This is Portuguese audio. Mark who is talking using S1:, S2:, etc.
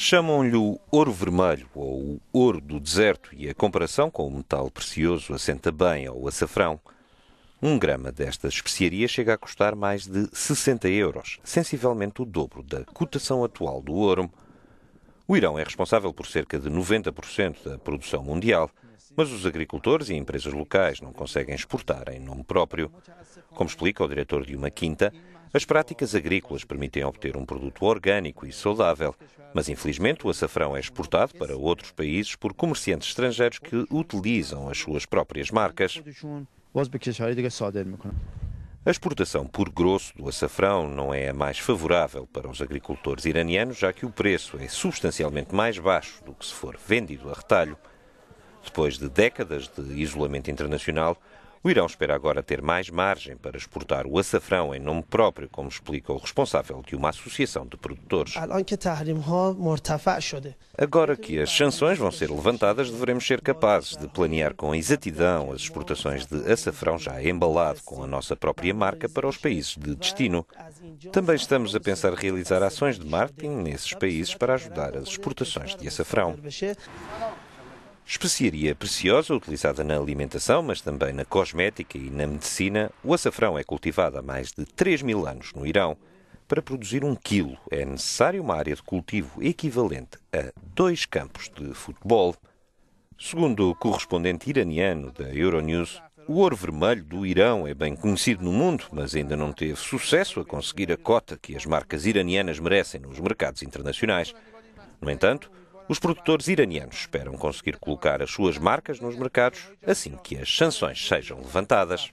S1: Chamam-lhe ouro vermelho ou o ouro do deserto e a comparação com o metal precioso assenta bem ao açafrão. Um grama desta especiaria chega a custar mais de 60 euros, sensivelmente o dobro da cotação atual do ouro. O Irão é responsável por cerca de 90% da produção mundial, mas os agricultores e empresas locais não conseguem exportar em nome próprio. Como explica o diretor de uma quinta, as práticas agrícolas permitem obter um produto orgânico e saudável, mas infelizmente o açafrão é exportado para outros países por comerciantes estrangeiros que utilizam as suas próprias marcas. A exportação por grosso do açafrão não é a mais favorável para os agricultores iranianos, já que o preço é substancialmente mais baixo do que se for vendido a retalho. Depois de décadas de isolamento internacional, o Irão espera agora ter mais margem para exportar o açafrão em nome próprio, como explica o responsável de uma associação de produtores. Agora que as sanções vão ser levantadas, devemos ser capazes de planear com exatidão as exportações de açafrão já embalado com a nossa própria marca para os países de destino. Também estamos a pensar realizar ações de marketing nesses países para ajudar as exportações de açafrão. Especiaria preciosa utilizada na alimentação, mas também na cosmética e na medicina, o açafrão é cultivado há mais de 3 mil anos no Irão. Para produzir um quilo é necessário uma área de cultivo equivalente a dois campos de futebol. Segundo o correspondente iraniano da Euronews, o ouro vermelho do Irão é bem conhecido no mundo, mas ainda não teve sucesso a conseguir a cota que as marcas iranianas merecem nos mercados internacionais. No entanto, os produtores iranianos esperam conseguir colocar as suas marcas nos mercados assim que as sanções sejam levantadas.